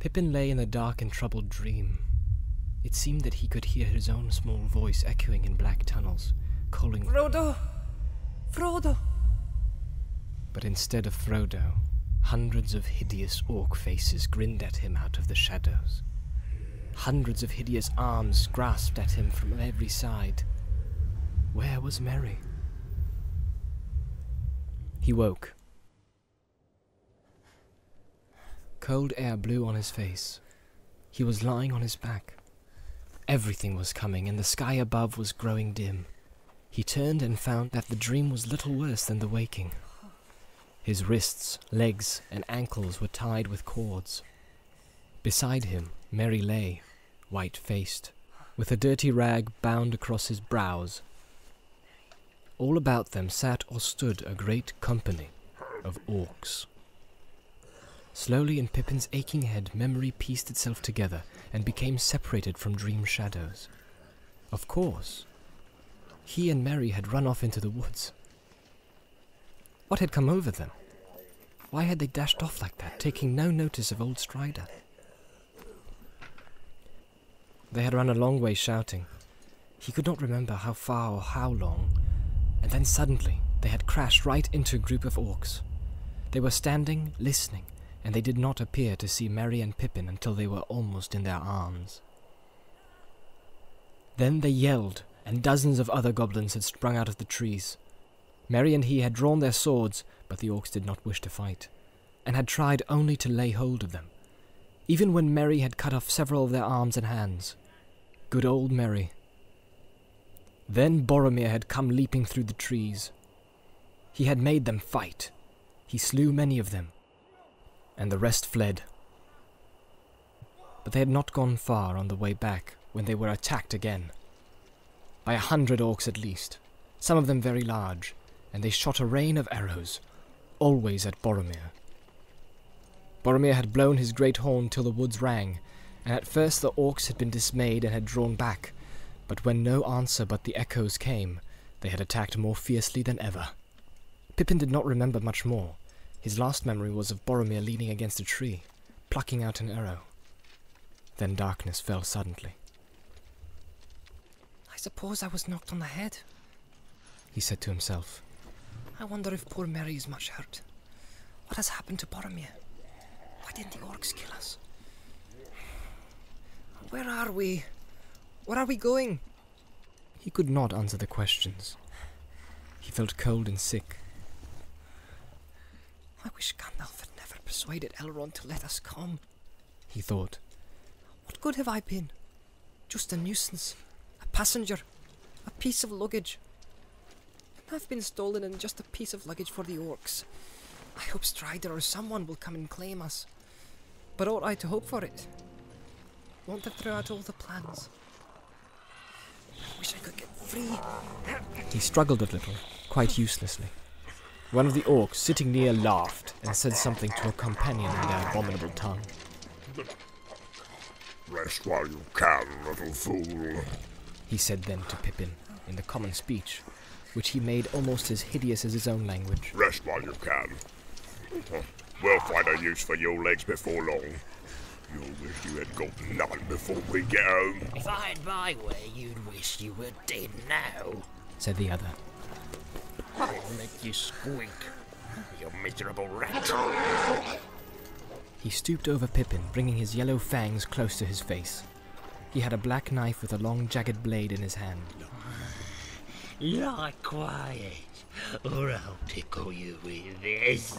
Pippin lay in a dark and troubled dream. It seemed that he could hear his own small voice echoing in black tunnels, calling Frodo! Frodo! But instead of Frodo, hundreds of hideous orc faces grinned at him out of the shadows. Hundreds of hideous arms grasped at him from every side. Where was Merry? He woke. Cold air blew on his face. He was lying on his back. Everything was coming, and the sky above was growing dim. He turned and found that the dream was little worse than the waking. His wrists, legs, and ankles were tied with cords. Beside him, Merry lay, white faced, with a dirty rag bound across his brows. All about them sat or stood a great company of orcs. Slowly in Pippin's aching head, memory pieced itself together and became separated from dream shadows. Of course, he and Merry had run off into the woods. What had come over them? Why had they dashed off like that, taking no notice of old Strider? They had run a long way shouting. He could not remember how far or how long, and then suddenly they had crashed right into a group of orcs. They were standing, listening, and they did not appear to see Merry and Pippin until they were almost in their arms. Then they yelled, and dozens of other goblins had sprung out of the trees. Merry and he had drawn their swords, but the orcs did not wish to fight, and had tried only to lay hold of them, even when Merry had cut off several of their arms and hands. Good old Merry. Then Boromir had come leaping through the trees. He had made them fight. He slew many of them, and the rest fled. But they had not gone far on the way back when they were attacked again. By a hundred orcs at least, some of them very large, and they shot a rain of arrows, always at Boromir. Boromir had blown his great horn till the woods rang, and at first the orcs had been dismayed and had drawn back, but when no answer but the echoes came, they had attacked more fiercely than ever. Pippin did not remember much more. His last memory was of Boromir leaning against a tree, plucking out an arrow. Then darkness fell suddenly. I suppose I was knocked on the head. He said to himself. I wonder if poor Merry is much hurt. What has happened to Boromir? Why didn't the orcs kill us? Where are we? Where are we going? He could not answer the questions. He felt cold and sick. Wish Gandalf had never persuaded Elrond to let us come. He thought. What good have I been? Just a nuisance, a passenger, a piece of luggage. And I've been stolen and just a piece of luggage for the orcs. I hope Strider or someone will come and claim us. But ought I to hope for it? Won't they throw out all the plans? I wish I could get free. He struggled a little, quite uselessly. One of the orcs sitting near laughed and said something to a companion in their abominable tongue. Rest while you can, little fool. He said then to Pippin in the common speech, which he made almost as hideous as his own language. Rest while you can. We'll find a use for your legs before long. You'll wish you had got none before we get home. If I had my way, you'd wish you were dead now. said the other. I'll make you squeak, you miserable rat. He stooped over Pippin, bringing his yellow fangs close to his face. He had a black knife with a long jagged blade in his hand. Lie quiet, or I'll tickle you with this.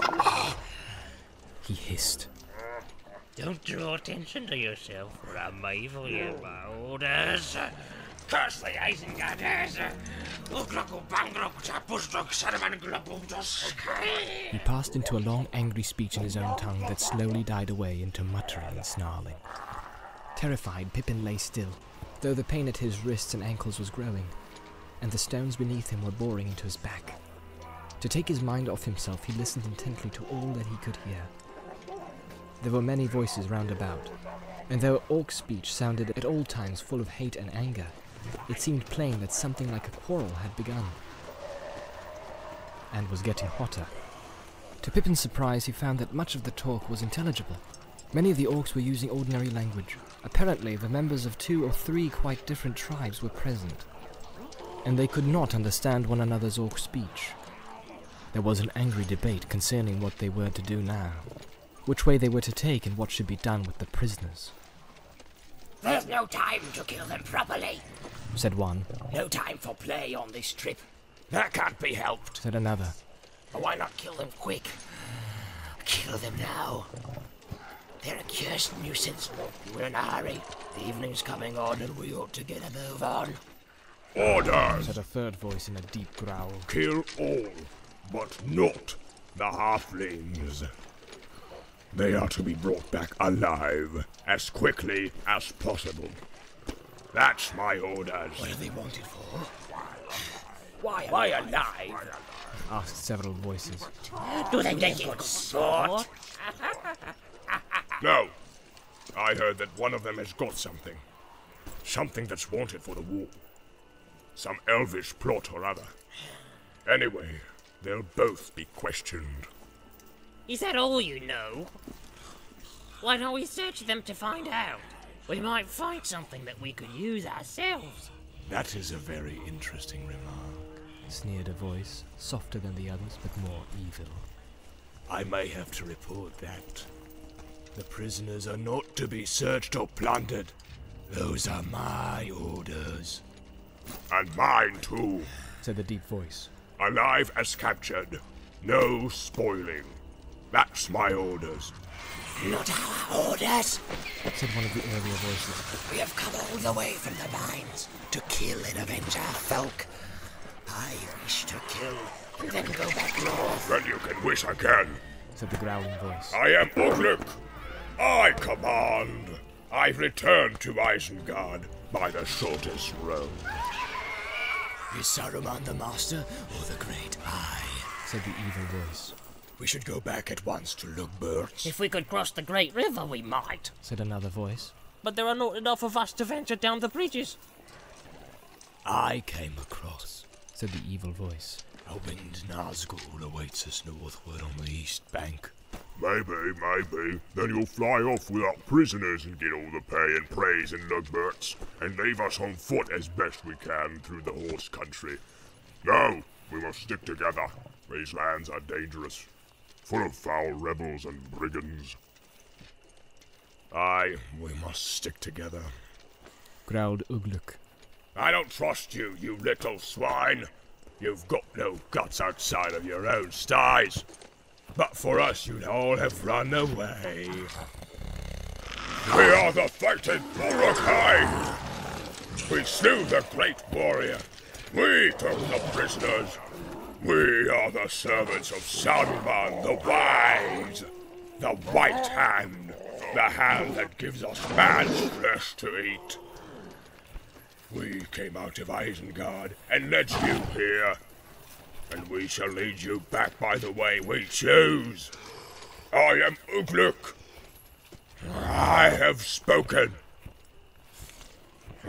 He hissed. Don't draw attention to yourself, or I'll mavel you by orders. Saruman glubundos. He passed into a long, angry speech in his own tongue that slowly died away into muttering and snarling. Terrified, Pippin lay still, though the pain at his wrists and ankles was growing, and the stones beneath him were boring into his back. To take his mind off himself, he listened intently to all that he could hear. There were many voices round about, and though orc speech sounded at all times full of hate and anger, it seemed plain that something like a quarrel had begun, and was getting hotter. To Pippin's surprise, he found that much of the talk was intelligible. Many of the orcs were using ordinary language. Apparently, the members of two or three quite different tribes were present, and they could not understand one another's orc speech. There was an angry debate concerning what they were to do now, which way they were to take, and what should be done with the prisoners, There's no time to kill them properly. said one, No time for play on this trip. That can't be helped. said another. Why not kill them quick? Kill them now. They're a cursed nuisance. We're in a hurry. The evening's coming on and we ought to get a move on. Orders! said a third voice in a deep growl. Kill all, but not the halflings. They are to be brought back alive as quickly as possible. That's my orders. What are they wanted for? Why, why alive? asked several voices. Do they think it's sport? No. I heard that one of them has got something. Something that's wanted for the war. Some elvish plot or other. Anyway, they'll both be questioned. Is that all you know? Why don't we search them to find out? We might find something that we could use ourselves. That is a very interesting remark. Sneered a voice, softer than the others, but more evil. I may have to report that. The prisoners are not to be searched or plundered. Those are my orders. And mine too. said the deep voice. Alive as captured. No spoiling. That's my orders. Not our orders. said one of the earlier voices. We have come all the way from the mines to kill and avenge our folk. I wish to kill and then go back north. Then you can wish again. said the growling voice. I am Ugluk. I command. I've returned to Isengard by the shortest road. Is Saruman the master or the great eye? said the evil voice. We should go back at once to Lugburz. If we could cross the Great River, we might. said another voice. But there are not enough of us to venture down the bridges. I came across. said the evil voice. A winged Nazgul awaits us northward on the east bank. Maybe, maybe. Then you'll fly off without prisoners and get all the pay and praise in Lugburz, and leave us on foot as best we can through the horse country. No, we must stick together. These lands are dangerous, full of foul rebels and brigands. Aye, we must stick together. Growled Ugluk. I don't trust you, you little swine. You've got no guts outside of your own sties. But for us, you'd all have run away. We are the fated Uruk-hai. We slew the great warrior. We took the prisoners. We are the servants of Saruman the Wise. The White Hand. The hand that gives us man's flesh to eat. We came out of Isengard and led you here. And we shall lead you back by the way we choose. I am Ugluk. I have spoken.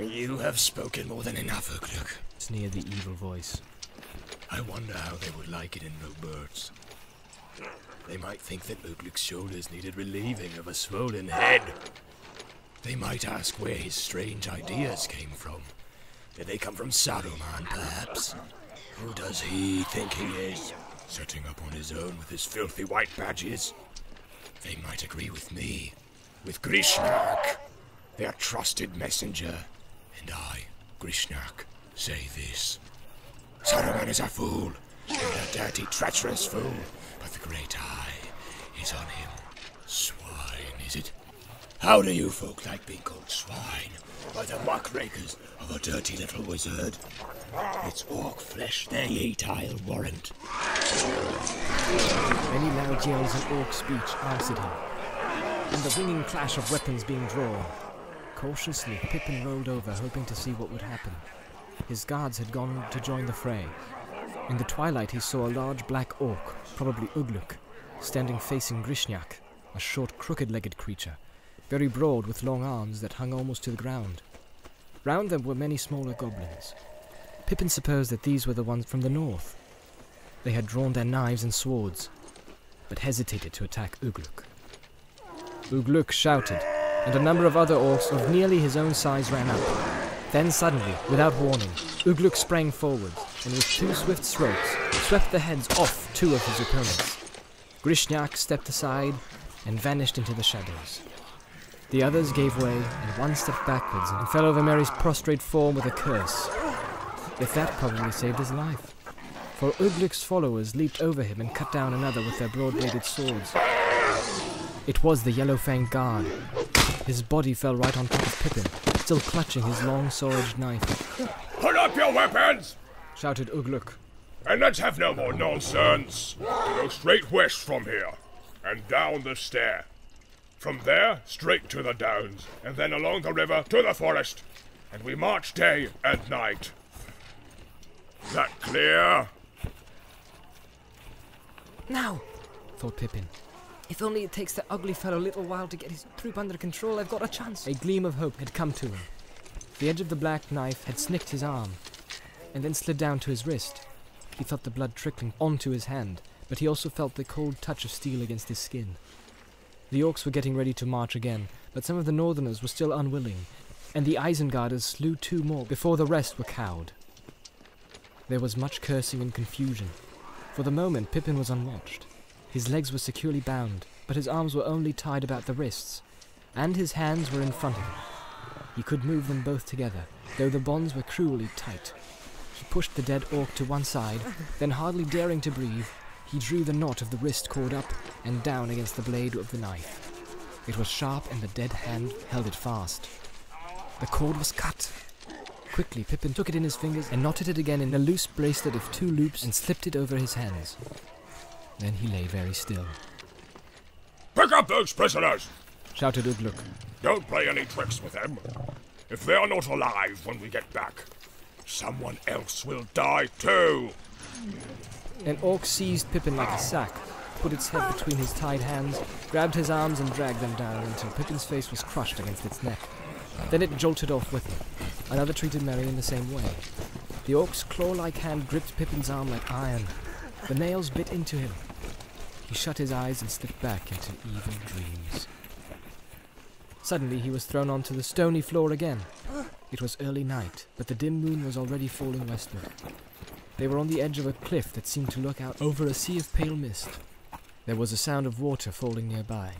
You have spoken more than enough, Ugluk. Sneered the evil voice. I wonder how they would like it in Lugburz. They might think that Ugluk's shoulders needed relieving of a swollen head. They might ask where his strange ideas came from. Did they come from Saruman, perhaps? Who does he think he is? Setting up on his own with his filthy white badges? They might agree with me, with Grishnakh, their trusted messenger. And I, Grishnakh, say this. Saruman is a fool, a dirty, treacherous fool, but the great eye is on him. Swine, is it? How do you folk like being called swine by the muckrakers of a dirty little wizard? It's orc flesh they eat, I'll warrant. Many loud yells and orc speech answered him, and the ringing clash of weapons being drawn. Cautiously, Pippin rolled over, hoping to see what would happen. His guards had gone to join the fray. In the twilight, he saw a large black orc, probably Ugluk, standing facing Grishnakh, a short, crooked-legged creature, very broad with long arms that hung almost to the ground. Round them were many smaller goblins. Pippin supposed that these were the ones from the north. They had drawn their knives and swords, but hesitated to attack Ugluk. Ugluk shouted, and a number of other orcs of nearly his own size ran up. Then suddenly, without warning, Ugluk sprang forward, and with two swift strokes, swept the heads off two of his opponents. Grishnakh stepped aside and vanished into the shadows. The others gave way, and one stepped backwards and fell over Merry's prostrate form with a curse. If that probably saved his life, for Ugluk's followers leaped over him and cut down another with their broad-bladed swords. It was the Yellow-Fanged Guard. His body fell right on top of Pippin, still clutching his long sword knife. Put up your weapons! Shouted Ugluk. And let's have no more nonsense. Go straight west from here, and down the stair. From there, straight to the downs, and then along the river to the forest. And we march day and night. That clear? Now, Thought Pippin. If only it takes the ugly fellow a little while to get his troop under control, I've got a chance. A gleam of hope had come to him. The edge of the black knife had snicked his arm, and then slid down to his wrist. He felt the blood trickling onto his hand, but he also felt the cold touch of steel against his skin. The orcs were getting ready to march again, but some of the northerners were still unwilling, and the Isengarders slew two more before the rest were cowed. There was much cursing and confusion. For the moment, Pippin was unwatched. His legs were securely bound, but his arms were only tied about the wrists, and his hands were in front of him. He could move them both together, though the bonds were cruelly tight. He pushed the dead orc to one side, then hardly daring to breathe, he drew the knot of the wrist cord up and down against the blade of the knife. It was sharp and the dead hand held it fast. The cord was cut. Quickly, Pippin took it in his fingers and knotted it again in a loose bracelet of two loops and slipped it over his hands. Then he lay very still. Pick up those prisoners! Shouted Ugluk. Don't play any tricks with them. If they are not alive when we get back, someone else will die too. An orc seized Pippin like a sack, put its head between his tied hands, grabbed his arms and dragged them down until Pippin's face was crushed against its neck. Then it jolted off with him. Another treated Merry in the same way. The orc's claw-like hand gripped Pippin's arm like iron. The nails bit into him. He shut his eyes and slipped back into evil dreams. Suddenly he was thrown onto the stony floor again. It was early night, but the dim moon was already falling westward. They were on the edge of a cliff that seemed to look out over a sea of pale mist. There was a sound of water falling nearby,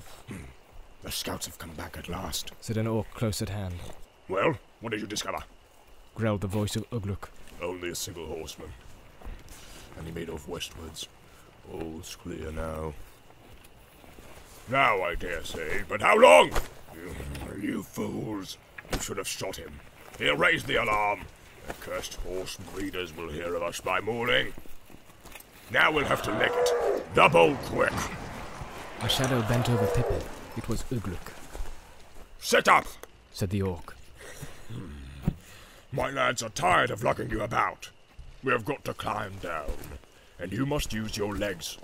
The scouts have come back at last. said an orc close at hand. Well, what did you discover? Growled the voice of Ugluk. Only a single horseman. And he made off westwards. All's clear now. Now, I dare say, but how long? You, you fools. You should have shot him. He'll raise the alarm. The cursed horse breeders will hear of us by morning. Now we'll have to lick it. Double quick. A shadow bent over Pippin. It was Ugluk, Sit up! said the orc. Hmm. My lads are tired of lugging you about. We have got to climb down, and you must use your legs.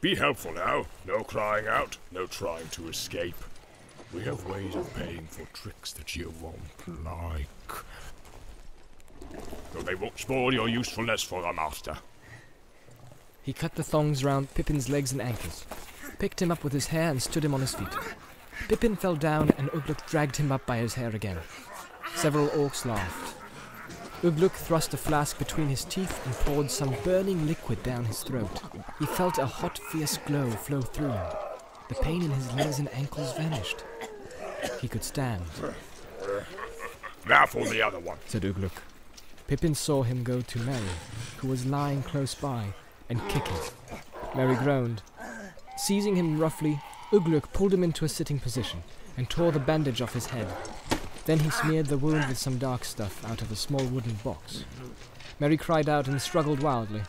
Be helpful now. No crying out, no trying to escape. We have ways of paying for tricks that you won't like. Though they won't spoil your usefulness for the master. He cut the thongs round Pippin's legs and ankles, picked him up with his hair and stood him on his feet. Pippin fell down and Ugluk dragged him up by his hair again. Several orcs laughed. Ugluk thrust a flask between his teeth and poured some burning liquid down his throat. He felt a hot, fierce glow flow through him. The pain in his legs and ankles vanished. He could stand, Now for the other one. said Ugluk. Pippin saw him go to Merry, who was lying close by, and kick him. Merry groaned. Seizing him roughly, Ugluk pulled him into a sitting position and tore the bandage off his head. Then he smeared the wound with some dark stuff out of a small wooden box. Merry cried out and struggled wildly.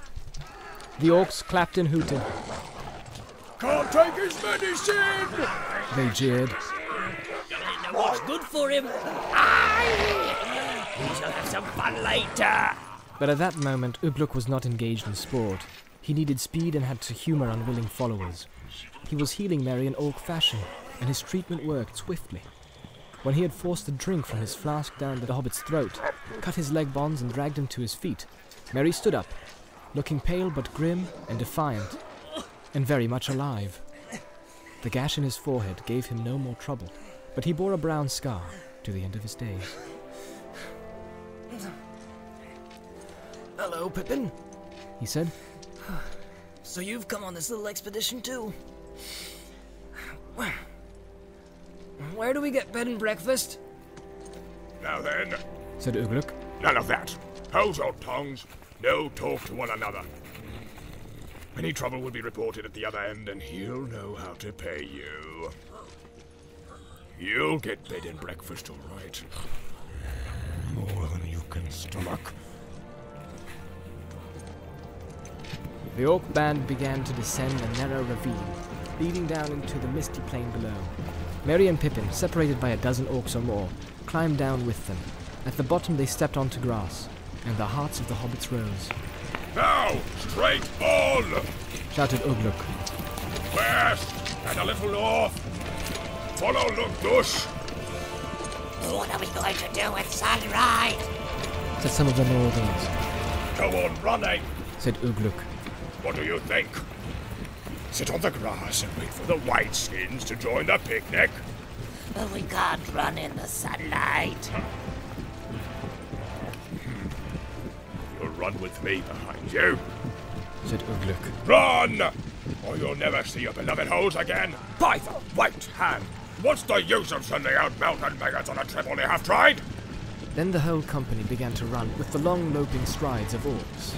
The orcs clapped and hooted. Can't take his medicine! They jeered. What's good for him? Aye! We shall have some fun later. But at that moment, Ugluk was not engaged in sport. He needed speed and had to humor unwilling followers. He was healing Merry in orc fashion, and his treatment worked swiftly. When he had forced a drink from his flask down the hobbit's throat, cut his leg bonds and dragged him to his feet, Merry stood up, looking pale but grim and defiant, and very much alive. The gash in his forehead gave him no more trouble, but he bore a brown scar to the end of his days. Hello, Pippin. He said, So you've come on this little expedition too? Where do we get bed and breakfast? Now then, said Ugluk. none of that. Hold your tongues. No talk to one another. Any trouble will be reported at the other end, and he'll know how to pay you. You'll get bed and breakfast, all right. More than you can stomach. The orc band began to descend a narrow ravine, leading down into the misty plain below. Merry and Pippin, separated by a dozen orcs or more, climbed down with them. At the bottom they stepped onto grass, and the hearts of the hobbits rose. Now, straight on! Shouted Ugluk. West and a little north. Follow Lugdush. What are we going to do with sunrise? Said some of the Northerns. Go on running. Said Ugluk. What do you think? Sit on the grass and wait for the Whiteskins to join the picnic. But we can't run in the sunlight. Hmm. You'll run with me behind you. Said Ugluk. Run! Or you'll never see your beloved holes again. By the white hand! What's the use of sending out mountain maggots on a trip only half tried? Then the whole company began to run with the long loping strides of orcs.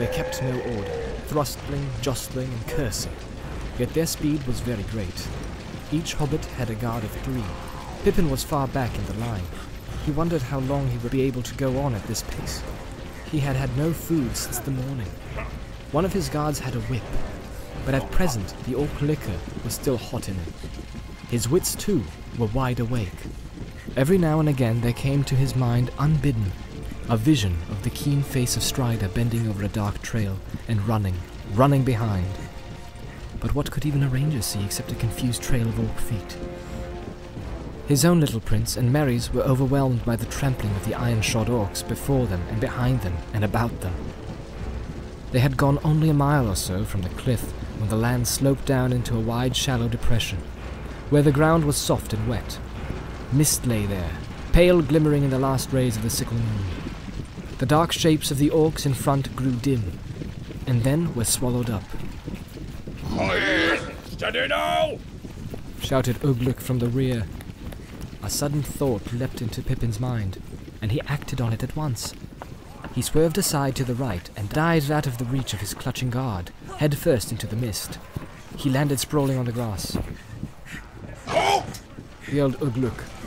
They kept no order, thrustling, jostling, and cursing. Yet their speed was very great. Each hobbit had a guard of three. Pippin was far back in the line. He wondered how long he would be able to go on at this pace. He had had no food since the morning. One of his guards had a whip, but at present the orc liquor was still hot in him. His wits, too, were wide awake. Every now and again there came to his mind, unbidden, a vision of the keen face of Strider bending over a dark trail and running, running behind. But what could even a ranger see except a confused trail of orc feet? His own little prints and Merry's were overwhelmed by the trampling of the iron-shod orcs before them and behind them and about them. They had gone only a mile or so from the cliff when the land sloped down into a wide, shallow depression, where the ground was soft and wet. Mist lay there, pale glimmering in the last rays of the sickle moon. The dark shapes of the orcs in front grew dim, and then were swallowed up, steady now! shouted Ugluk from the rear. A sudden thought leapt into Pippin's mind, and he acted on it at once. He swerved aside to the right and dived out of the reach of his clutching guard, head first into the mist. He landed sprawling on the grass. Halt! yelled Ugluk.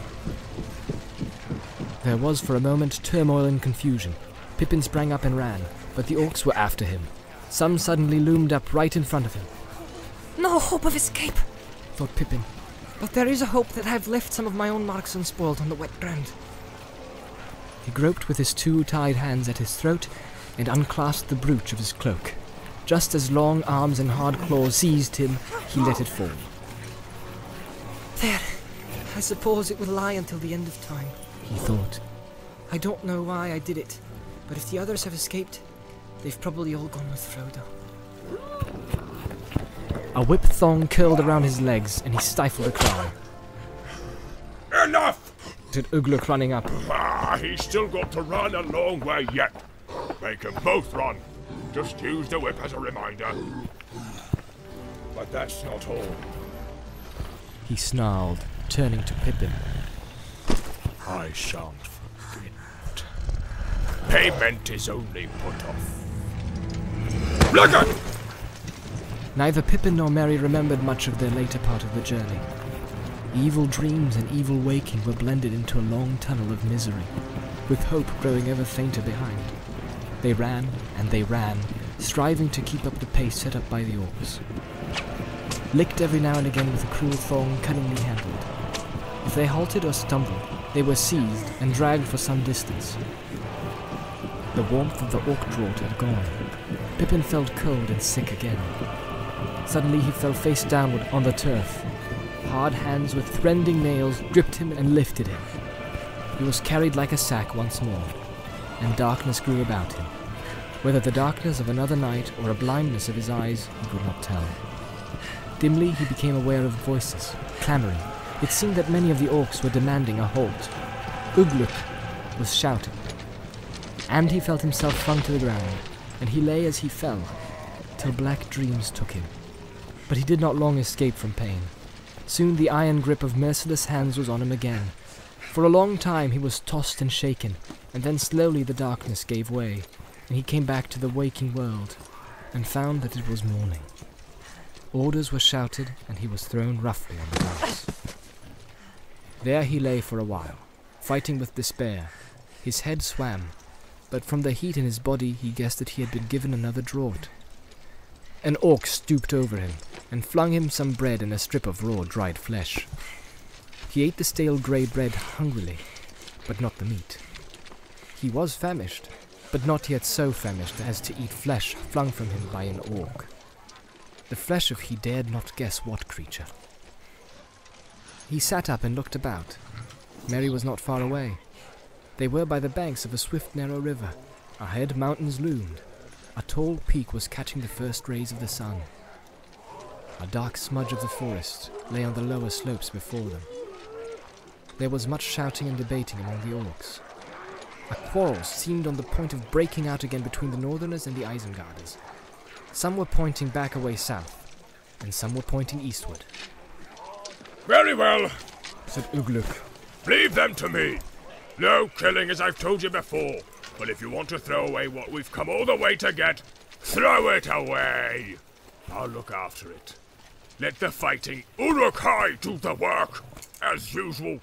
There was for a moment turmoil and confusion. Pippin sprang up and ran, but the orcs were after him. Some suddenly loomed up right in front of him, No hope of escape. thought Pippin. But there is a hope that I've left some of my own marks unspoiled on the wet ground. He groped with his two tied hands at his throat and unclasped the brooch of his cloak. Just as long arms and hard claws seized him, he let it fall. There. I suppose it will lie until the end of time. He thought. I don't know why I did it, but if the others have escaped, they've probably all gone with Frodo. A whip thong curled around his legs, and he stifled a cry. Enough! Said Ugluk running up. Ah, he's still got to run a long way yet. Make them both run. Just use the whip as a reminder. But that's not all. He snarled, turning to Pippin. I shan't forget. Payment is only put off. Look! Neither Pippin nor Merry remembered much of their later part of the journey. Evil dreams and evil waking were blended into a long tunnel of misery, with hope growing ever fainter behind. They ran and they ran, striving to keep up the pace set up by the orcs. Licked every now and again with a cruel thong cunningly handled. If they halted or stumbled, they were seized and dragged for some distance. The warmth of the orc draught had gone. Pippin felt cold and sick again. Suddenly he fell face downward on the turf. Hard hands with thrending nails gripped him and lifted him. He was carried like a sack once more, and darkness grew about him. Whether the darkness of another night or a blindness of his eyes, he could not tell. Dimly he became aware of voices, clamouring. It seemed that many of the orcs were demanding a halt. Ugluk was shouting. And he felt himself flung to the ground, and he lay as he fell, till black dreams took him. But he did not long escape from pain. Soon the iron grip of merciless hands was on him again. For a long time he was tossed and shaken, and then slowly the darkness gave way, and he came back to the waking world, and found that it was morning. Orders were shouted, and he was thrown roughly on the grass. There he lay for a while, fighting with despair. His head swam, but from the heat in his body he guessed that he had been given another draught. An orc stooped over him and flung him some bread and a strip of raw dried flesh. He ate the stale grey bread hungrily, but not the meat. He was famished, but not yet so famished as to eat flesh flung from him by an orc. The flesh of he dared not guess what creature. He sat up and looked about. Merry was not far away. They were by the banks of a swift narrow river. Ahead mountains loomed. A tall peak was catching the first rays of the sun. A dark smudge of the forest lay on the lower slopes before them. There was much shouting and debating among the orcs. A quarrel seemed on the point of breaking out again between the northerners and the Isengarders. Some were pointing back away south, and some were pointing eastward. Very well. Said Ugluk, Leave them to me. No killing, as I've told you before. But if you want to throw away what we've come all the way to get, throw it away. I'll look after it. Let the fighting Uruk-hai do the work, as usual.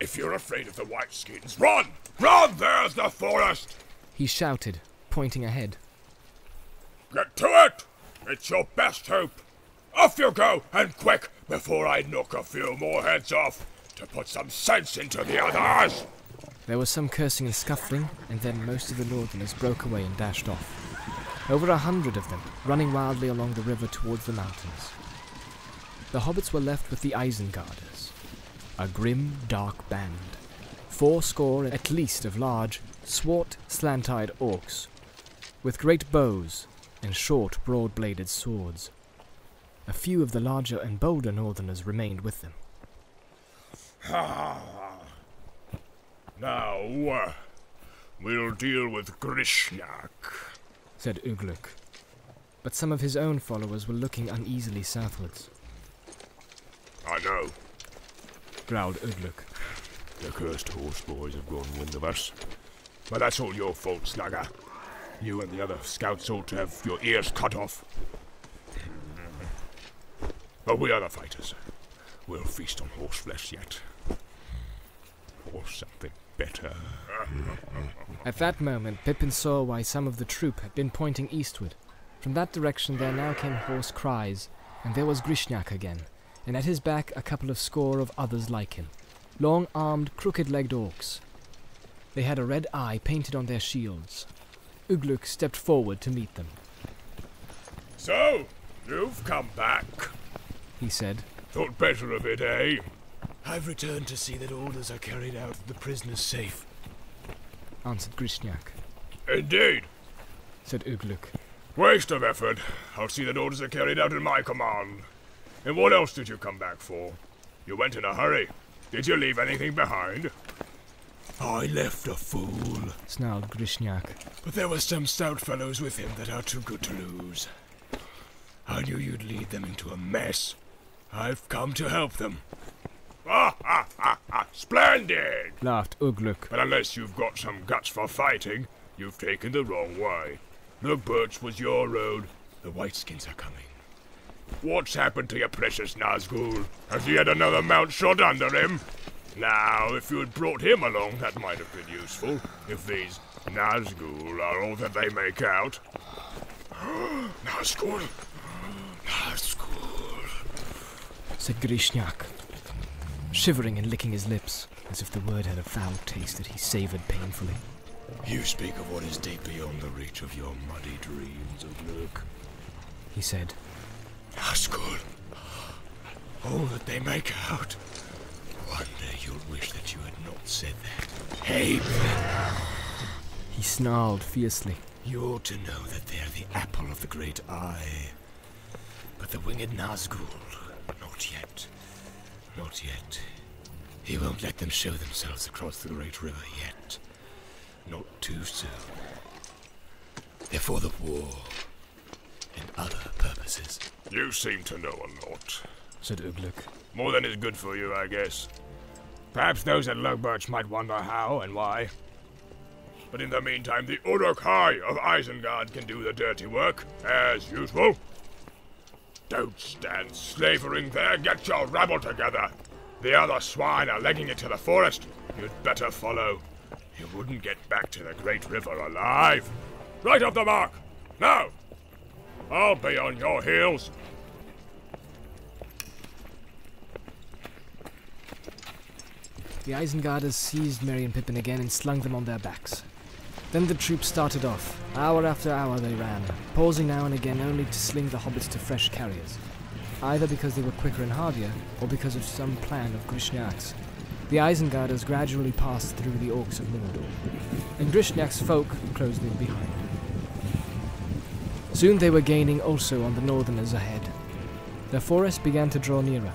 If you're afraid of the Whiteskins, run! Run! There's the forest! he shouted, pointing ahead. Get to it! It's your best hope. Off you go, and quick, before I knock a few more heads off, to put some sense into the others! There was some cursing and scuffling, and then most of the northerners broke away and dashed off. Over a hundred of them, running wildly along the river towards the mountains. The hobbits were left with the Isengarders, a grim, dark band. Four score at least of large, swart, slant-eyed orcs, with great bows and short, broad-bladed swords. A few of the larger and bolder northerners remained with them. Now, uh, we'll deal with Grishnakh. said Ugluk. But some of his own followers were looking uneasily southwards, I know. growled Ugluk. The cursed horse boys have gone wind of us. But that's all your fault, Slugger. You and the other scouts ought to have your ears cut off. But we are the fighters. We'll feast on horse flesh yet. Or something better. At that moment, Pippin saw why some of the troop had been pointing eastward. From that direction there now came hoarse cries, and there was Grishnakh again, and at his back a couple of score of others like him. Long-armed, crooked-legged orcs. They had a red eye painted on their shields. Ugluk stepped forward to meet them. So, you've come back. He said, Thought better of it, eh? I've returned to see that orders are carried out, and the prisoners safe. answered Grishnakh. Indeed. Said Ugluk. Waste of effort. I'll see that orders are carried out in my command. And what else did you come back for? You went in a hurry. Did you leave anything behind? I left a fool, Snarled Grishnakh. but there were some stout fellows with him that are too good to lose. I knew you'd lead them into a mess. I've come to help them. Ah, ha, ha, ha! Splendid! Laughed Ugluk. But unless you've got some guts for fighting, you've taken the wrong way. The birch was your road. The Whiteskins are coming. What's happened to your precious Nazgul? Has he had another mount shot under him? Now, if you had brought him along, that might have been useful. If these Nazgul are all that they make out. Nazgul! Nazgul! Said Grishnakh, shivering and licking his lips, as if the word had a foul taste that he savoured painfully. You speak of what is deep beyond the reach of your muddy dreams Ugluk. He said, Nazgul. All that they make out. One day you'll wish that you had not said that. Hey, he snarled fiercely. you ought to know that they're the apple of the great eye. But the winged Nazgul, not yet. Not yet. He won't let them show themselves across the Great River yet. Not too soon. They're for the war and other purposes. You seem to know a lot. said Ugluk. More than is good for you, I guess. Perhaps those at Lugburz might wonder how and why. But in the meantime, the Uruk-hai of Isengard can do the dirty work, as usual. Don't stand slavering there, get your rabble together. The other swine are legging it to the forest. You'd better follow. You wouldn't get back to the Great River alive. Right off the mark! Now! I'll be on your heels. The Isengarders seized Merry and Pippin again and slung them on their backs. Then the troops started off. Hour after hour they ran, pausing now and again only to sling the hobbits to fresh carriers, either because they were quicker and hardier, or because of some plan of Grishnakh's. The Isengarders gradually passed through the orcs of Mordor, and Grishnakh's folk closed in behind. Soon they were gaining also on the northerners ahead. The forest began to draw nearer.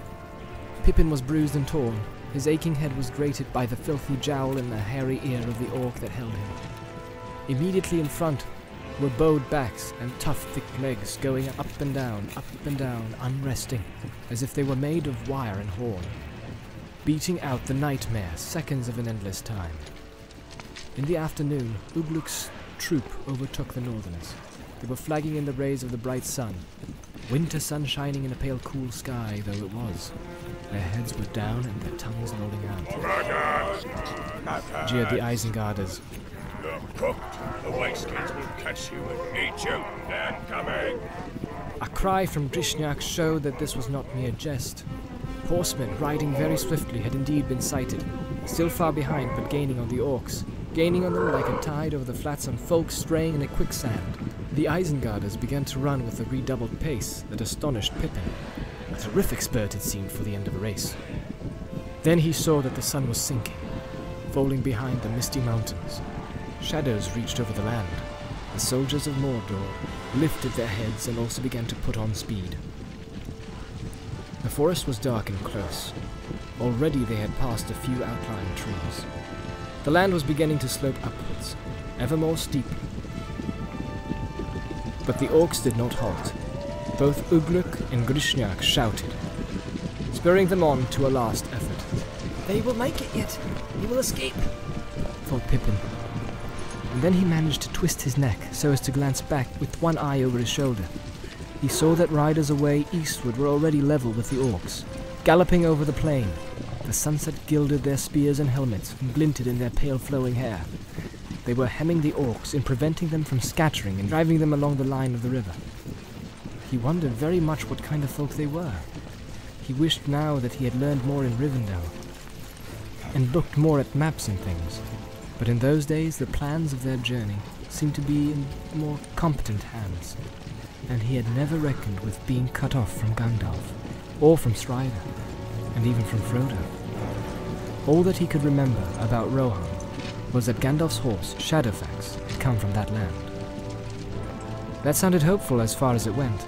Pippin was bruised and torn, his aching head was grated by the filthy jowl in the hairy ear of the orc that held him. Immediately in front were bowed backs and tough, thick legs going up and down, up and down, unresting, as if they were made of wire and horn, beating out the nightmare seconds of an endless time. In the afternoon, Ugluk's troop overtook the northerners. They were flagging in the rays of the bright sun, winter sun shining in a pale, cool sky though it was. Their heads were down and their tongues lolling out. Jeered the Isengarders. You're cooked. The will catch you and eat you. They're coming. A cry from Grishnakh showed that this was not mere jest. Horsemen riding very swiftly had indeed been sighted, still far behind but gaining on the orcs, gaining on them like a tide over the flats on folk straying in a quicksand. The Isengarders began to run with a redoubled pace that astonished Pippin. A terrific spurt it seemed for the end of a race. Then he saw that the sun was sinking, falling behind the misty mountains. Shadows reached over the land. The soldiers of Mordor lifted their heads and also began to put on speed. The forest was dark and close. Already they had passed a few outlying trees. The land was beginning to slope upwards, ever more steeply. But the orcs did not halt. Both Ugluk and Grishnakh shouted, spurring them on to a last effort. They will make it yet. He will escape. thought Pippin. And then he managed to twist his neck so as to glance back with one eye over his shoulder. He saw that riders away eastward were already level with the orcs, galloping over the plain. The sunset gilded their spears and helmets and glinted in their pale flowing hair. They were hemming the orcs in preventing them from scattering and driving them along the line of the river. He wondered very much what kind of folk they were. He wished now that he had learned more in Rivendell and looked more at maps and things. But in those days, the plans of their journey seemed to be in more competent hands, and he had never reckoned with being cut off from Gandalf, or from Strider, and even from Frodo. All that he could remember about Rohan was that Gandalf's horse, Shadowfax, had come from that land. That sounded hopeful as far as it went,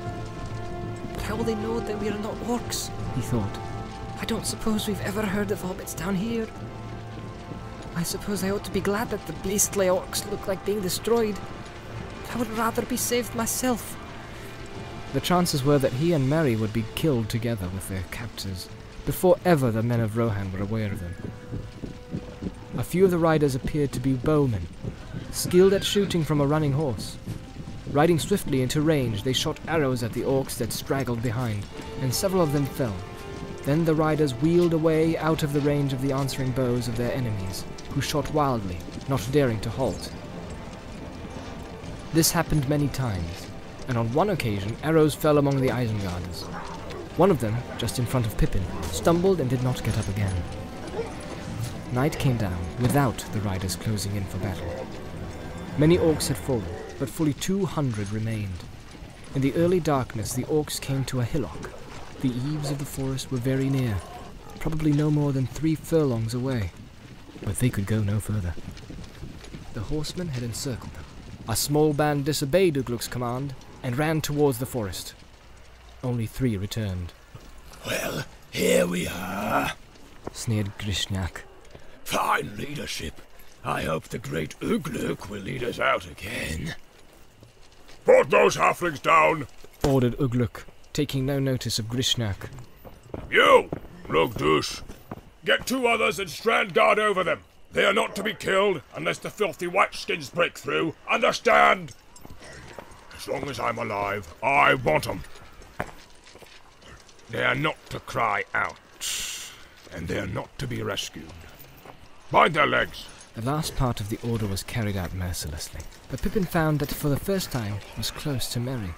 But how will they know that we are not orcs? he thought. I don't suppose we've ever heard of hobbits down here. I suppose I ought to be glad that the beastly orcs look like being destroyed. I would rather be saved myself. The chances were that he and Merry would be killed together with their captors before ever the men of Rohan were aware of them. A few of the riders appeared to be bowmen, skilled at shooting from a running horse. Riding swiftly into range, they shot arrows at the orcs that straggled behind, and several of them fell. Then the riders wheeled away out of the range of the answering bows of their enemies, who shot wildly, not daring to halt. This happened many times, and on one occasion arrows fell among the Isengarders. One of them, just in front of Pippin, stumbled and did not get up again. Night came down without the riders closing in for battle. Many orcs had fallen, but fully 200 remained. In the early darkness, the orcs came to a hillock. The eaves of the forest were very near, probably no more than three furlongs away, but they could go no further. The horsemen had encircled them. A small band disobeyed Ugluk's command and ran towards the forest. only three returned. Well, here we are. Sneered Grishnakh. Fine leadership. I hope the great Ugluk will lead us out again. Put those halflings down! Ordered Ugluk, taking no notice of Grishnakh. You, Lugdush, get two others and strand guard over them. They are not to be killed unless the filthy whiteskins break through. Understand? As long as I'm alive, I want 'em. They are not to cry out, and they are not to be rescued. Bind their legs. The last part of the order was carried out mercilessly, but Pippin found that for the first time was close to Merry.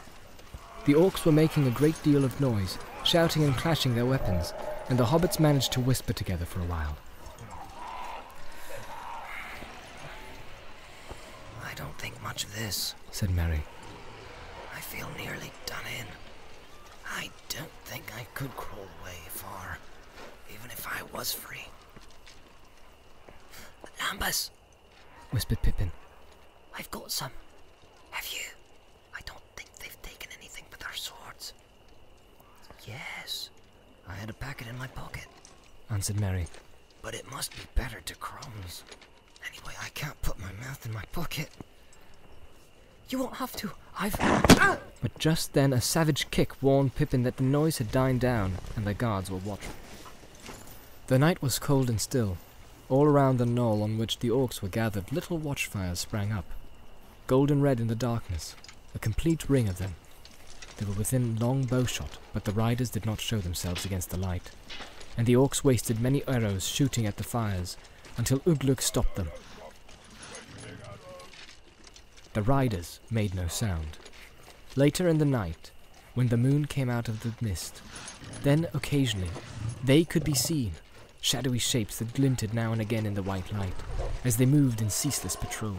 The orcs were making a great deal of noise, shouting and clashing their weapons, and the hobbits managed to whisper together for a while. I don't think much of this. Said Merry. I feel nearly done in. I don't think I could crawl away far, even if I was free. Lembas, Whispered Pippin. I've got some. Have you? I don't think they've taken anything but our swords. Yes, I had a packet in my pocket, Answered Merry. but it must be better to crumbs. Anyway, I can't put my mouth in my pocket. You won't have to. I've. Ah! But just then a savage kick warned Pippin that the noise had died down and the guards were watching. The night was cold and still. All around the knoll on which the orcs were gathered, little watchfires sprang up, golden red in the darkness, a complete ring of them. They were within long bowshot, but the riders did not show themselves against the light, and the orcs wasted many arrows shooting at the fires until Ugluk stopped them. The riders made no sound. Later in the night, when the moon came out of the mist, then occasionally they could be seen, shadowy shapes that glinted now and again in the white light, as they moved in ceaseless patrol.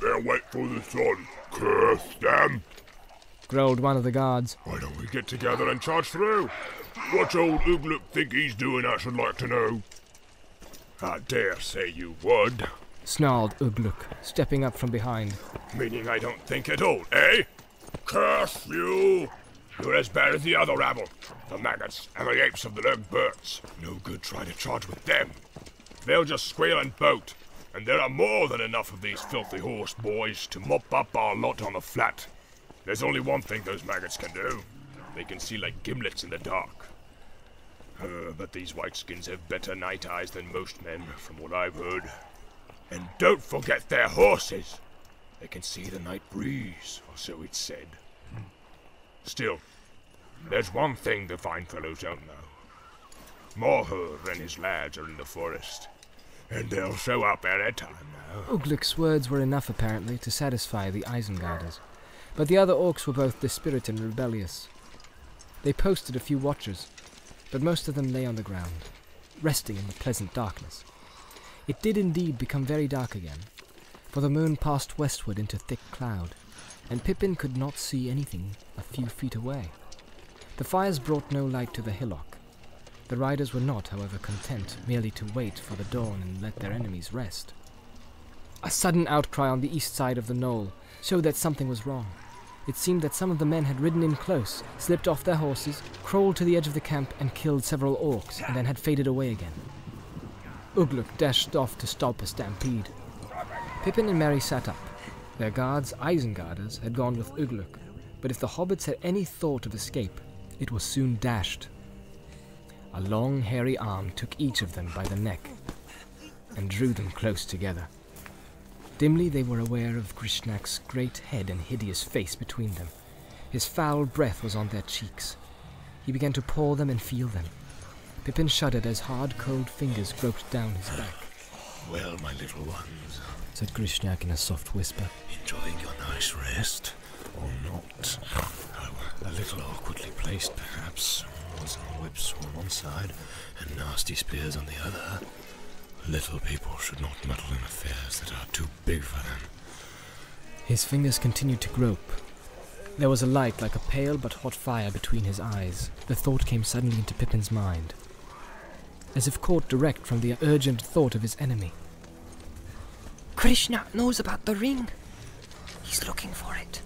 They'll wait for the sun. Curse them! Growled one of the guards. Why don't we get together and charge through? What's old Ugluk think he's doing, I should like to know? I dare say you would. Snarled Ugluk, stepping up from behind. Meaning I don't think at all, eh? Curse you! You're as bad as the other rabble. The maggots and the apes of the Lugburz. No good trying to charge with them. They'll just squeal and boat. And there are more than enough of these filthy horse boys to mop up our lot on the flat. There's only one thing those maggots can do. They can see like gimlets in the dark. Uh, but these whiteskins have better night eyes than most men, from what I've heard. And don't forget their horses. They can see the night breeze, or so it's said. Still, there's one thing the fine fellows don't know. Mauhur and his lads are in the forest, and they'll show up any time now. Ugluk's words were enough apparently to satisfy the Isengarders, but the other orcs were both dispirited and rebellious. They posted a few watchers, but most of them lay on the ground, resting in the pleasant darkness. It did indeed become very dark again, for the moon passed westward into thick cloud, and Pippin could not see anything a few feet away. The fires brought no light to the hillock. The riders were not, however, content merely to wait for the dawn and let their enemies rest. A sudden outcry on the east side of the knoll showed that something was wrong. It seemed that some of the men had ridden in close, slipped off their horses, crawled to the edge of the camp, and killed several orcs, and then had faded away again. Ugluk dashed off to stop a stampede. Pippin and Merry sat up. Their guards, Isengarders, had gone with Ugluk, but if the hobbits had any thought of escape, it was soon dashed. A long, hairy arm took each of them by the neck and drew them close together. Dimly they were aware of Grishnakh's great head and hideous face between them. His foul breath was on their cheeks. He began to paw them and feel them. Pippin shuddered as hard, cold fingers groped down his back. Well, my little ones, Said Grishnakh in a soft whisper. enjoying your nice rest, or not? Oh, a little awkwardly placed, perhaps. Some whips on one side and nasty spears on the other. Little people should not meddle in affairs that are too big for them. His fingers continued to grope. There was a light like a pale but hot fire between his eyes. The thought came suddenly into Pippin's mind, as if caught direct from the urgent thought of his enemy. Grishnakh knows about the ring. He's looking for it.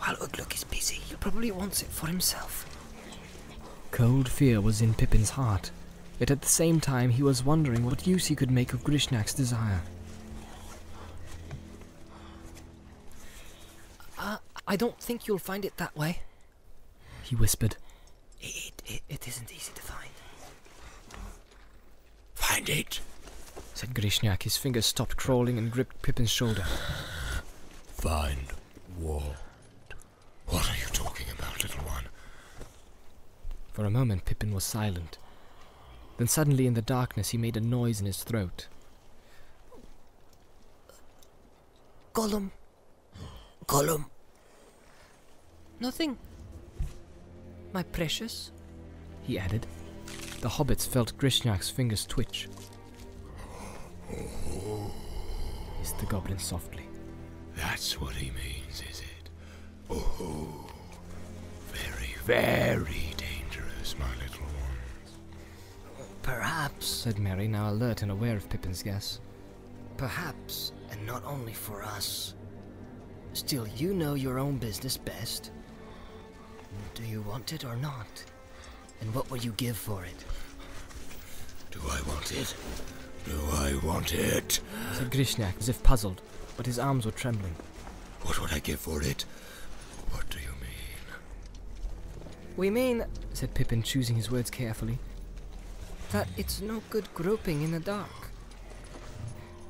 While Ugluk is busy, he probably wants it for himself. Cold fear was in Pippin's heart, yet at the same time he was wondering what use he could make of Grishnakh's desire. Uh, I don't think you'll find it that way. He whispered. It, it, it isn't easy to find. Find it. said Grishnakh. His fingers stopped crawling and gripped Pippin's shoulder. Find what? What are you talking about, little one? For a moment, Pippin was silent. Then suddenly, in the darkness, he made a noise in his throat. Gollum. Gollum. Nothing. My precious. He added. The hobbits felt Grishnakh's fingers twitch. hissed the goblin softly. That's what he means, is it? Oh, very, very Perhaps. said Merry, now alert and aware of Pippin's guess. Perhaps, and not only for us. Still, you know your own business best. Do you want it or not? And what will you give for it? Do I want it? Do I want it? said Grishnakh, as if puzzled, but his arms were trembling. What would I give for it? What do you mean? We mean said Pippin, choosing his words carefully. That it's no good groping in the dark.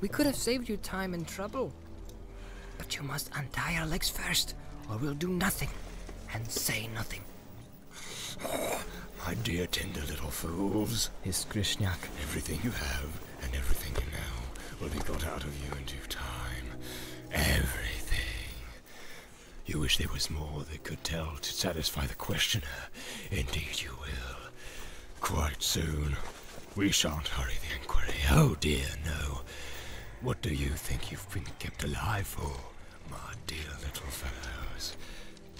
We could have saved you time and trouble. But you must untie our legs first, or we'll do nothing and say nothing. My dear tender little fools. hissed Grishnakh. Everything you have and everything you know will be got out of you in due time. Everything. You wish there was more that could tell to satisfy the questioner. Indeed you will. Quite soon. We shan't hurry the inquiry. Oh dear, no. What do you think you've been kept alive for, my dear little fellows?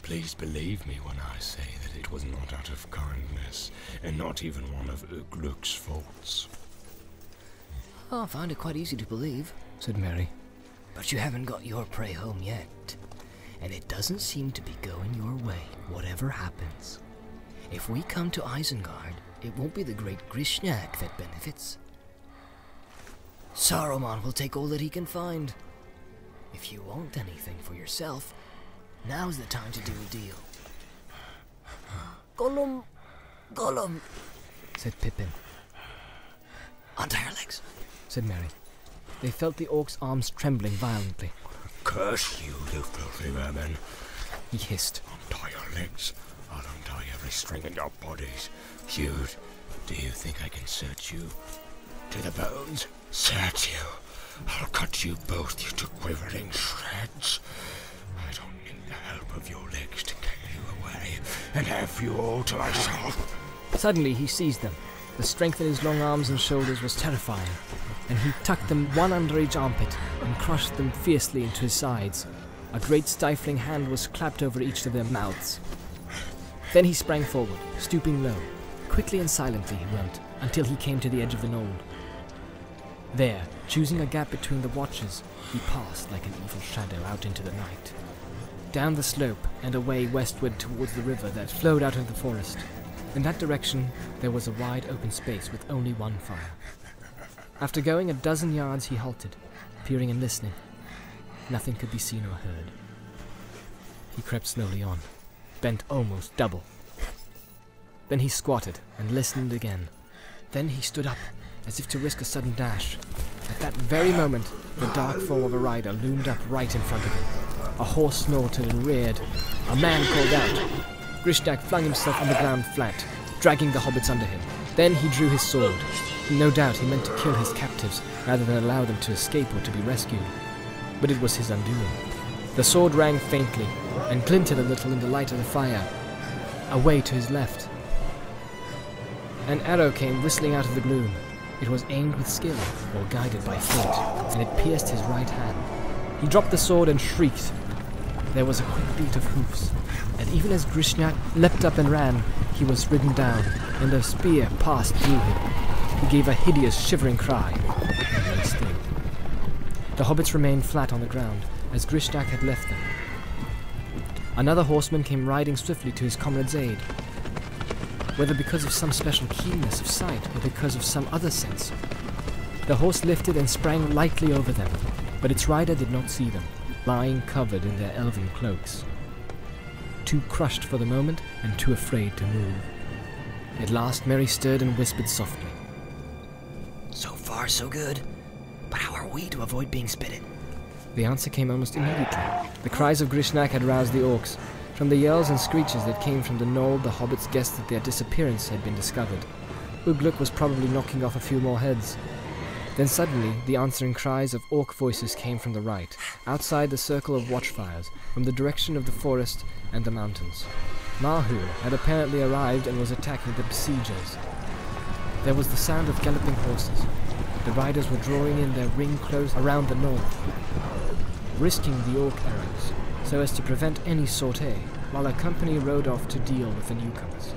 Please believe me when I say that it was not out of kindness, and not even one of Ugluk's faults. Oh, I find it quite easy to believe. said Merry. But you haven't got your prey home yet. And it doesn't seem to be going your way, whatever happens. If we come to Isengard, it won't be the great Grishnakh that benefits. Saruman will take all that he can find. If you want anything for yourself, now's the time to do a deal. Gollum, Gollum, said Pippin, untie your legs. said Merry. They felt the orc's arms trembling violently. Curse you, you filthy vermin. He hissed. Untie your legs. I'll untie every string in your bodies. Huge, do you think I can search you to the bones? Search you. I'll cut you both you to quivering shreds. I don't need the help of your legs to carry you away and have you all to myself. Suddenly he seized them. The strength in his long arms and shoulders was terrifying, and he tucked them one under each armpit and crushed them fiercely into his sides. A great stifling hand was clapped over each of their mouths. Then he sprang forward, stooping low. Quickly and silently he went, until he came to the edge of the knoll. There, choosing a gap between the watches, he passed like an evil shadow out into the night. Down the slope and away westward towards the river that flowed out of the forest. In that direction, there was a wide open space with only one fire. After going a dozen yards, he halted, peering and listening. Nothing could be seen or heard. He crept slowly on, bent almost double. Then he squatted and listened again. Then he stood up, as if to risk a sudden dash. At that very moment, the dark form of a rider loomed up right in front of him. A horse snorted and reared. A man called out. Grishnakh flung himself on the ground flat, dragging the hobbits under him. Then he drew his sword. No doubt he meant to kill his captives rather than allow them to escape or to be rescued. But it was his undoing. The sword rang faintly and glinted a little in the light of the fire, away to his left. An arrow came whistling out of the gloom. It was aimed with skill, or guided by fate, and it pierced his right hand. He dropped the sword and shrieked. There was a quick beat of hoofs, and even as Grishnakh leapt up and ran, he was ridden down, and a spear passed through him. He gave a hideous, shivering cry, and lay still. The hobbits remained flat on the ground, as Grishnakh had left them. Another horseman came riding swiftly to his comrade's aid. Whether because of some special keenness of sight or because of some other sense, the horse lifted and sprang lightly over them, but its rider did not see them, lying covered in their elven cloaks. Too crushed for the moment and too afraid to move. At last Merry stirred and whispered softly. So far, so good. But how are we to avoid being spitted? The answer came almost immediately. The cries of Grishnakh had roused the orcs. From the yells and screeches that came from the knoll, the hobbits guessed that their disappearance had been discovered. Ugluk was probably knocking off a few more heads. Then suddenly, the answering cries of orc voices came from the right, outside the circle of watchfires, from the direction of the forest and the mountains. Mauhur had apparently arrived and was attacking the besiegers. There was the sound of galloping horses. The riders were drawing in their ring close around the knoll, risking the orc arrows so as to prevent any sortie, while a company rode off to deal with the newcomers.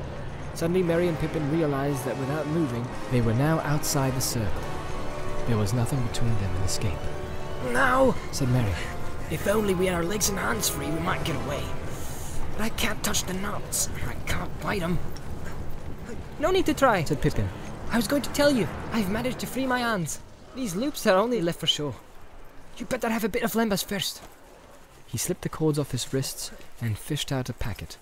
Suddenly, Merry and Pippin realized that without moving, they were now outside the circle. There was nothing between them and escape. Now, Said Merry, if only we had our legs and hands free, we might get away. But I can't touch the knots. I can't bite them. No need to try, said Pippin. I was going to tell you, I've managed to free my hands. These loops are only left for show. You better have a bit of lembas first. He slipped the cords off his wrists and fished out a packet.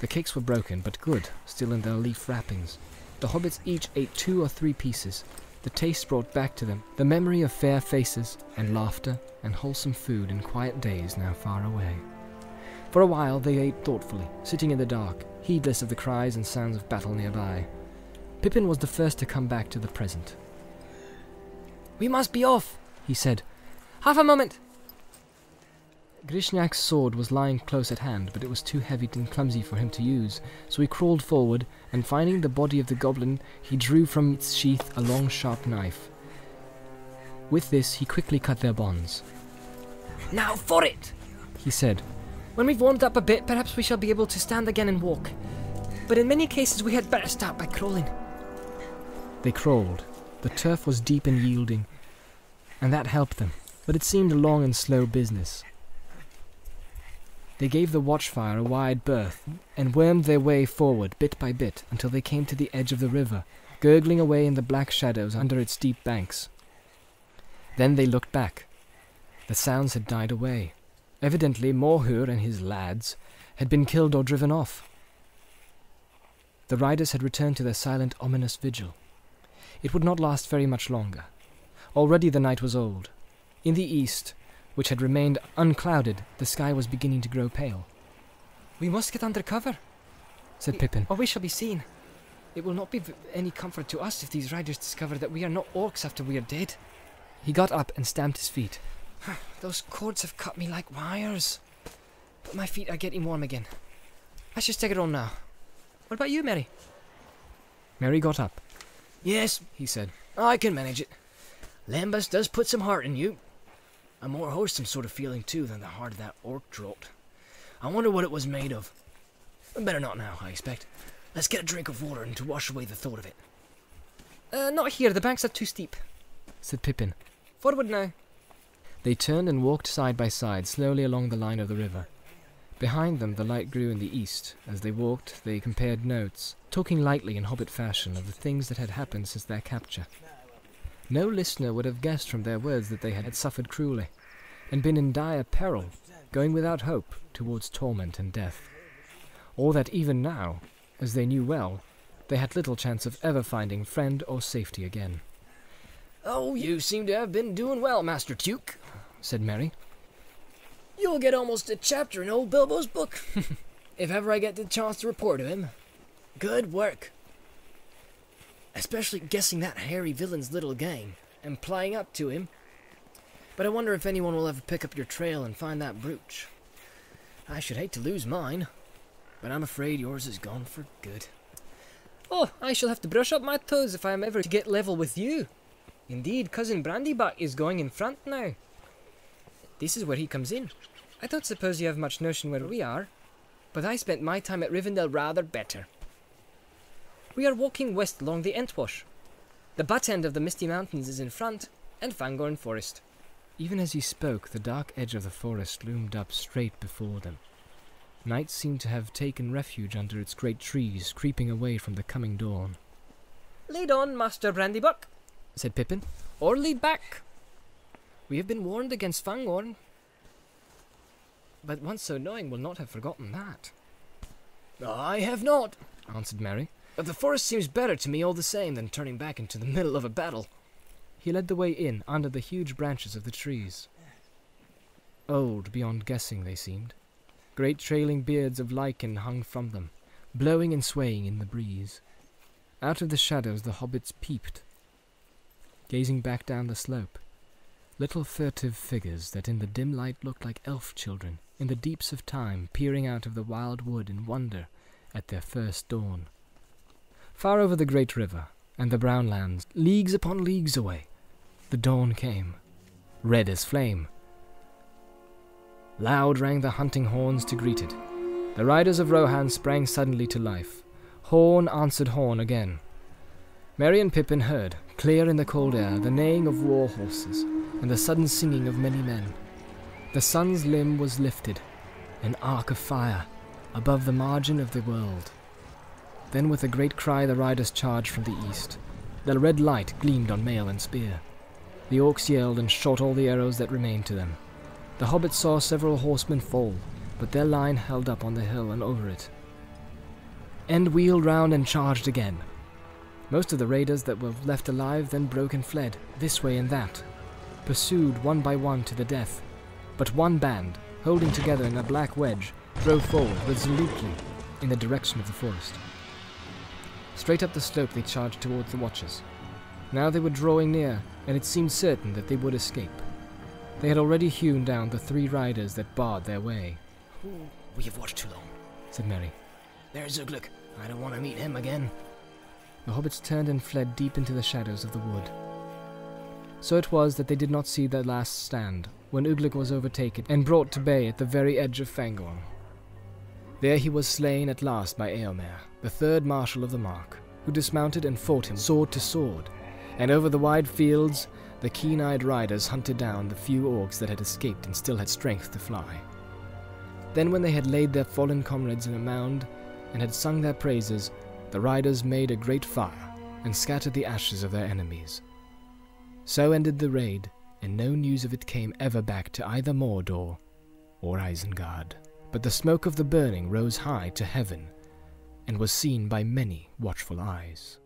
The cakes were broken, but good, still in their leaf wrappings. The hobbits each ate two or three pieces. The taste brought back to them the memory of fair faces and laughter and wholesome food in quiet days now far away. For a while they ate thoughtfully, sitting in the dark, heedless of the cries and sounds of battle nearby. Pippin was the first to come back to the present. We must be off. He said, Half a moment. Grishnakh's sword was lying close at hand, but it was too heavy and clumsy for him to use, so he crawled forward, and finding the body of the goblin, he drew from its sheath a long sharp knife. With this he quickly cut their bonds. Now for it. He said, When we've warmed up a bit, perhaps we shall be able to stand again and walk. But in many cases, we had better start by crawling. They crawled. The turf was deep and yielding, and that helped them, but it seemed a long and slow business. They gave the watchfire a wide berth, and wormed their way forward bit by bit until they came to the edge of the river, gurgling away in the black shadows under its deep banks. Then they looked back. The sounds had died away. Evidently Mauhur and his lads had been killed or driven off. The riders had returned to their silent, ominous vigil. It would not last very much longer. Already the night was old. In the east, which had remained unclouded, the sky was beginning to grow pale. We must get under cover, Said Pippin. or we shall be seen. It will not be any comfort to us if these riders discover that we are not orcs after we are dead. He got up and stamped his feet. Those cords have cut me like wires. But my feet are getting warm again. I should take it on now. What about you, Merry? Merry got up. Yes, he said. I can manage it. Lembas does put some heart in you. A more wholesome sort of feeling, too, than the heart of that orc draught. I wonder what it was made of. Better not now, I expect. Let's get a drink of water and to wash away the thought of it. Uh, not here. The banks are too steep. Said Pippin. Forward now. They turned and walked side by side slowly along the line of the river. Behind them the light grew in the east. As they walked, they compared notes, talking lightly in hobbit fashion of the things that had happened since their capture. No listener would have guessed from their words that they had suffered cruelly, and been in dire peril, going without hope towards torment and death. Or that even now, as they knew well, they had little chance of ever finding friend or safety again. Oh, you seem to have been doing well, Master Took. Said Merry. You'll get almost a chapter in old Bilbo's book, if ever I get the chance to report to him. Good work. Especially guessing that hairy villain's little game and playing up to him. But I wonder if anyone will ever pick up your trail and find that brooch. I should hate to lose mine, but I'm afraid yours is gone for good. Oh, I shall have to brush up my toes if I am ever to get level with you. Indeed, Cousin Brandybuck is going in front now. This is where he comes in. I don't suppose you have much notion where we are, but I spent my time at Rivendell rather better. We are walking west along the Entwash. The butt end of the Misty Mountains is in front, and Fangorn Forest. Even as he spoke, the dark edge of the forest loomed up straight before them. Night seemed to have taken refuge under its great trees, creeping away from the coming dawn. Lead on, Master Brandybuck, Said Pippin, or lead back. We have been warned against Fangorn, but one so knowing will not have forgotten that. I have not. Answered Merry. But the forest seems better to me all the same than turning back into the middle of a battle. He led the way in under the huge branches of the trees. Old beyond guessing, they seemed. Great trailing beards of lichen hung from them, blowing and swaying in the breeze. Out of the shadows the hobbits peeped, gazing back down the slope. Little furtive figures that in the dim light looked like elf children in the deeps of time peering out of the wild wood in wonder at their first dawn. Far over the great river and the brown lands, leagues upon leagues away, the dawn came, red as flame. Loud rang the hunting horns to greet it. The riders of Rohan sprang suddenly to life. Horn answered horn again. Merry and Pippin heard, clear in the cold air, the neighing of war horses and the sudden singing of many men. The sun's limb was lifted, an arc of fire, above the margin of the world. Then with a great cry the riders charged from the east. The red light gleamed on mail and spear. The orcs yelled and shot all the arrows that remained to them. The hobbits saw several horsemen fall, but their line held up on the hill and over it. End wheeled round and charged again. Most of the raiders that were left alive then broke and fled, this way and that, pursued one by one to the death. But one band, holding together in a black wedge, drove forward resolutely in the direction of the forest. Straight up the slope they charged towards the watchers. Now they were drawing near, and it seemed certain that they would escape. They had already hewn down the three riders that barred their way. We have watched too long. Said Merry. There's Ugluk. I don't want to meet him again. The hobbits turned and fled deep into the shadows of the wood. So it was that they did not see their last stand, when Ugluk was overtaken and brought to bay at the very edge of Fangorn. There he was slain at last by Eomer, the third marshal of the Mark, who dismounted and fought him sword to sword, and over the wide fields the keen-eyed riders hunted down the few orcs that had escaped and still had strength to fly. Then when they had laid their fallen comrades in a mound and had sung their praises, the riders made a great fire and scattered the ashes of their enemies. So ended the raid, and no news of it came ever back to either Mordor or Isengard. But the smoke of the burning rose high to heaven, and was seen by many watchful eyes.